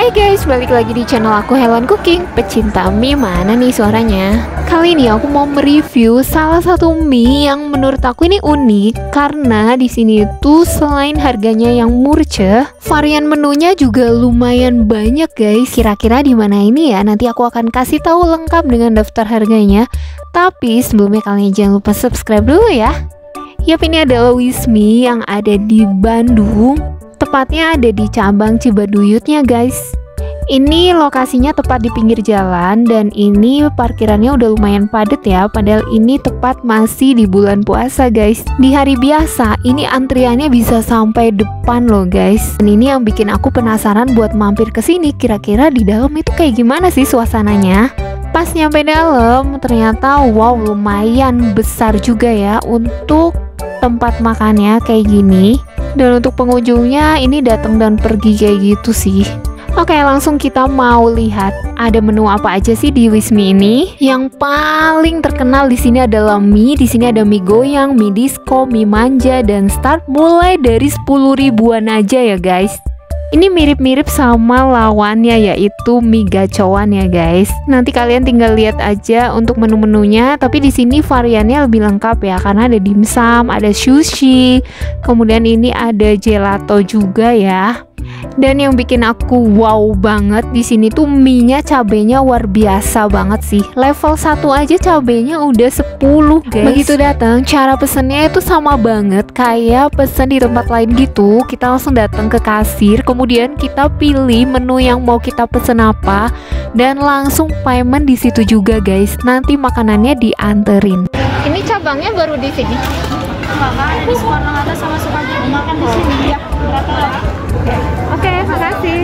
Hai guys, balik lagi di channel aku Helen Cooking. Pecinta mie mana nih suaranya? Kali ini aku mau mereview salah satu mie yang menurut aku ini unik Karena di sini tuh selain harganya yang murce Varian menunya juga lumayan banyak guys. Kira-kira di mana ini ya? Nanti aku akan kasih tahu lengkap dengan daftar harganya. Tapi sebelumnya kalian jangan lupa subscribe dulu ya. Yap ini adalah Wismi yang ada di Bandung Tepatnya ada di cabang Cibaduyutnya guys. Ini lokasinya tepat di pinggir jalan Dan ini parkirannya udah lumayan padat ya Padahal ini tepat masih di bulan puasa guys. Di hari biasa ini antriannya bisa sampai depan loh guys. Dan ini yang bikin aku penasaran buat mampir ke sini. Kira-kira di dalam itu kayak gimana sih suasananya? Pas nyampe dalam ternyata wow lumayan besar juga ya Untuk tempat makannya kayak gini dan untuk pengunjungnya ini datang dan pergi kayak gitu sih Oke langsung kita mau lihat ada menu apa aja sih di Wismi ini. Yang paling terkenal di sini adalah mie. Di sini ada mie goyang, mie disco, mie manja dan start mulai dari 10 ribuan aja ya guys. Ini mirip-mirip sama lawannya yaitu mie gacoan ya guys. Nanti kalian tinggal lihat aja untuk menu-menunya. Tapi di sini variannya lebih lengkap ya karena ada dimsum, ada sushi, kemudian ini ada gelato juga ya. Dan yang bikin aku wow banget di sini tuh mie-nya cabenya luar biasa banget sih. Level 1 aja cabenya udah 10, guys. Begitu datang, cara pesennya itu sama banget kayak pesen di tempat lain gitu. Kita langsung datang ke kasir, kemudian kita pilih menu yang mau kita pesen apa dan langsung payment di situ juga, guys. Nanti makanannya dianterin. Ini cabangnya baru di sini. Ya. Berapa Oke, makasih.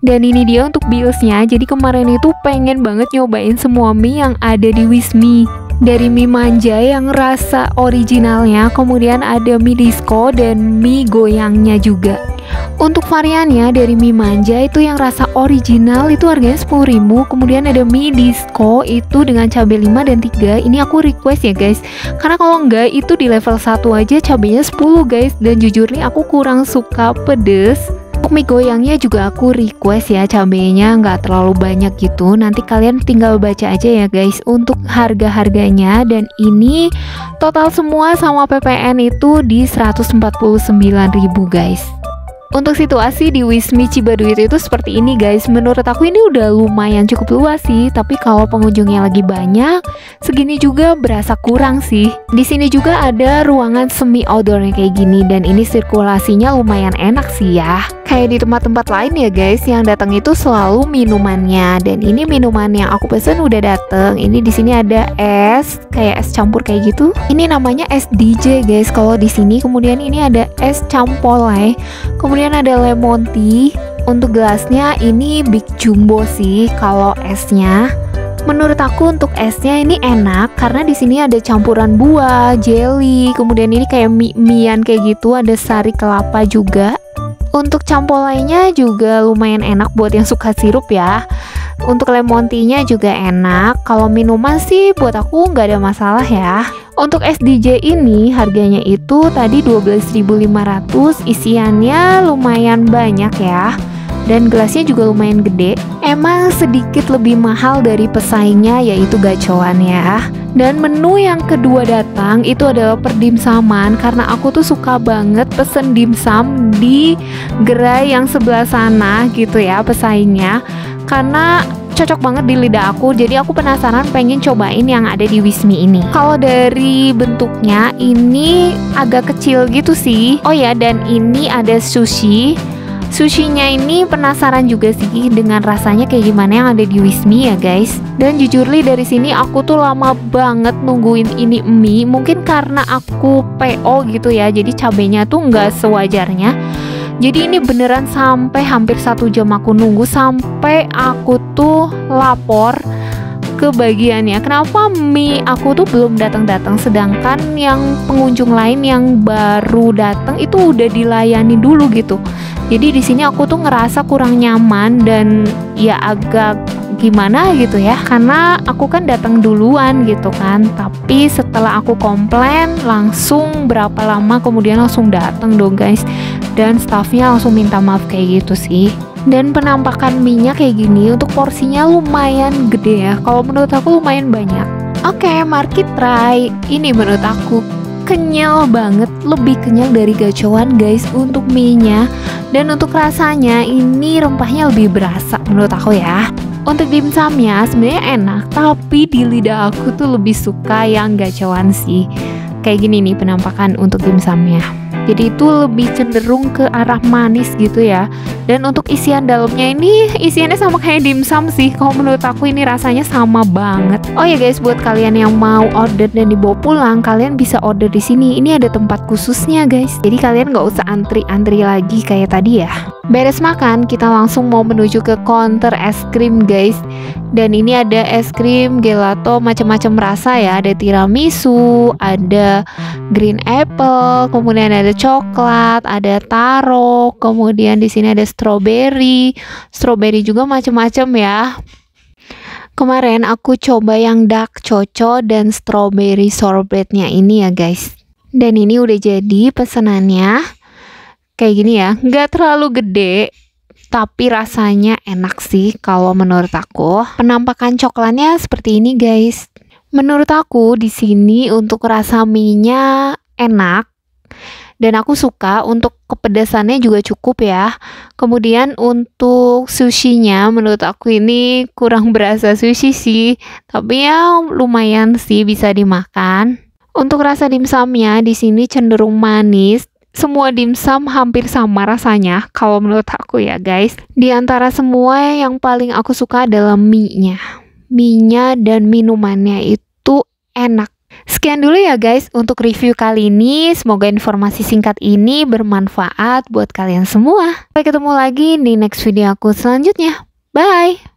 Dan ini dia untuk billsnya. Jadi kemarin itu pengen banget nyobain semua mie yang ada di Wismi. Dari mie manja yang rasa originalnya, kemudian ada mie disco dan mie goyangnya juga. Untuk variannya dari mie manja itu yang rasa original itu harganya 10.000 Kemudian ada mie disco itu dengan cabai 5 dan 3 Ini aku request ya guys. Karena kalau enggak itu di level 1 aja cabenya 10 guys. Dan jujur nih aku kurang suka pedes untuk mie goyangnya juga aku request ya cabenya nggak terlalu banyak gitu. Nanti kalian tinggal baca aja ya guys untuk harga-harganya. Dan ini total semua sama PPN itu di 149.000 guys. Untuk situasi di Wismi Cibaduyut itu seperti ini guys. Menurut aku ini udah lumayan cukup luas sih Tapi kalau pengunjungnya lagi banyak Segini juga berasa kurang sih. Di sini juga ada ruangan semi outdoornya kayak gini Dan ini sirkulasinya lumayan enak sih ya Kayak di tempat-tempat lain ya guys. Yang datang itu selalu minumannya. Dan ini minuman yang aku pesen udah dateng. Ini di sini ada es Kayak es campur kayak gitu. Ini namanya es DJ guys. Kalau di sini kemudian ini ada es campolai. Kemudian ada lemon tea. Untuk gelasnya ini big jumbo sih kalau esnya. Menurut aku untuk esnya ini enak karena di sini ada campuran buah, jelly, kemudian ini kayak mie-mian kayak gitu, ada sari kelapa juga. Untuk campolainya juga lumayan enak buat yang suka sirup ya. Untuk lemon tea-nya juga enak. Kalau minuman sih buat aku nggak ada masalah ya. Untuk SDJ ini harganya itu tadi 12.500, isiannya lumayan banyak ya. Dan gelasnya juga lumayan gede. Emang sedikit lebih mahal dari pesaingnya yaitu gacoan ya. Dan menu yang kedua datang itu adalah perdimsaman karena aku tuh suka banget pesen dimsum di gerai yang sebelah sana gitu ya pesaingnya. Karena cocok banget di lidah aku jadi aku penasaran pengen cobain yang ada di Wismi ini kalau dari bentuknya ini agak kecil gitu sih oh ya dan ini ada sushi Sushinya ini penasaran juga sih dengan rasanya kayak gimana yang ada di Wismi ya guys. Dan jujur li dari sini aku tuh lama banget nungguin ini mie. Mungkin karena aku PO gitu ya, jadi cabenya tuh nggak sewajarnya. Jadi ini beneran sampai hampir satu jam aku nunggu sampai aku tuh lapor ke bagiannya kenapa mie aku tuh belum datang-datang sedangkan yang pengunjung lain yang baru datang itu udah dilayani dulu gitu. Jadi di sini aku tuh ngerasa kurang nyaman dan ya agak gimana gitu ya karena aku kan datang duluan gitu kan. Tapi setelah aku komplain langsung berapa lama kemudian langsung datang dong guys. Dan staffnya langsung minta maaf kayak gitu sih Dan penampakan minyak kayak gini untuk porsinya lumayan gede ya. Kalau menurut aku lumayan banyak. Oke, okay, market try. Ini menurut aku kenyal banget, lebih kenyal dari gacoan guys untuk mie-nya. Dan untuk rasanya ini rempahnya lebih berasa menurut aku ya. Untuk dimsumnya sebenarnya enak, tapi di lidah aku tuh lebih suka yang gacoan sih. Kayak gini nih penampakan untuk dimsumnya jadi itu lebih cenderung ke arah manis gitu ya dan untuk isian dalamnya ini isiannya sama kayak dimsum sih. Kalau menurut aku ini rasanya sama banget. Oh ya guys buat kalian yang mau order dan dibawa pulang kalian bisa order di sini. Ini ada tempat khususnya guys. Jadi kalian nggak usah antri-antri lagi kayak tadi ya. Beres makan kita langsung mau menuju ke counter es krim guys. Dan ini ada es krim gelato macam-macam rasa ya. Ada tiramisu ada green apple kemudian ada coklat ada taro kemudian di sini ada strawberry strawberry juga macam-macam ya kemarin aku coba yang dark coco dan strawberry sorbetnya ini ya guys dan ini udah jadi pesanannya kayak gini ya nggak terlalu gede tapi rasanya enak sih kalau menurut aku. Penampakan coklatnya seperti ini guys. Menurut aku di sini untuk rasa mie-nya enak dan aku suka untuk kepedasannya juga cukup ya. Kemudian untuk sushinya menurut aku ini kurang berasa sushi sih, tapi ya lumayan sih bisa dimakan. Untuk rasa dimsumnya di sini cenderung manis semua dimsum hampir sama rasanya kalau menurut aku ya guys. Di antara semua yang paling aku suka adalah mie-nya. Mie-nya dan minumannya itu enak. Sekian dulu ya guys untuk review kali ini. Semoga informasi singkat ini bermanfaat buat kalian semua. Sampai ketemu lagi di next video aku selanjutnya. Bye!